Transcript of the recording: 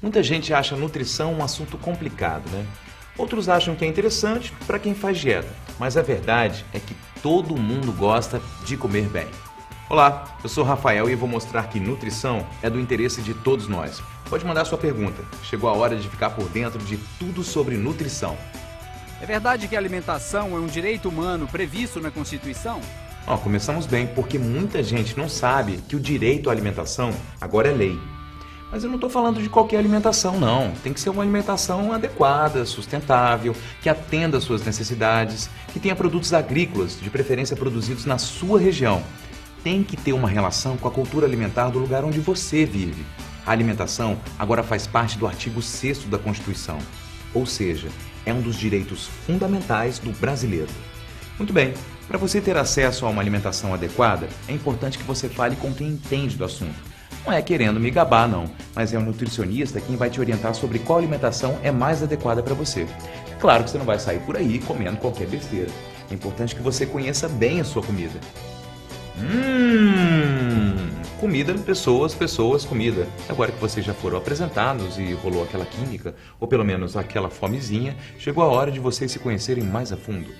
Muita gente acha nutrição um assunto complicado, né? Outros acham que é interessante para quem faz dieta, mas a verdade é que todo mundo gosta de comer bem. Olá, eu sou Rafael e vou mostrar que nutrição é do interesse de todos nós. Pode mandar sua pergunta. Chegou a hora de ficar por dentro de tudo sobre nutrição. É verdade que a alimentação é um direito humano previsto na Constituição? Ó, começamos bem, porque muita gente não sabe que o direito à alimentação agora é lei. Mas eu não estou falando de qualquer alimentação, não. Tem que ser uma alimentação adequada, sustentável, que atenda às suas necessidades, que tenha produtos agrícolas, de preferência produzidos na sua região. Tem que ter uma relação com a cultura alimentar do lugar onde você vive. A alimentação agora faz parte do artigo 6 da Constituição, ou seja, é um dos direitos fundamentais do brasileiro. Muito bem, para você ter acesso a uma alimentação adequada, é importante que você fale com quem entende do assunto. Não é querendo me gabar, não, mas é um nutricionista quem vai te orientar sobre qual alimentação é mais adequada para você. Claro que você não vai sair por aí comendo qualquer besteira. É importante que você conheça bem a sua comida. Hum, comida, pessoas, pessoas, comida. Agora que vocês já foram apresentados e rolou aquela química, ou pelo menos aquela fomezinha, chegou a hora de vocês se conhecerem mais a fundo.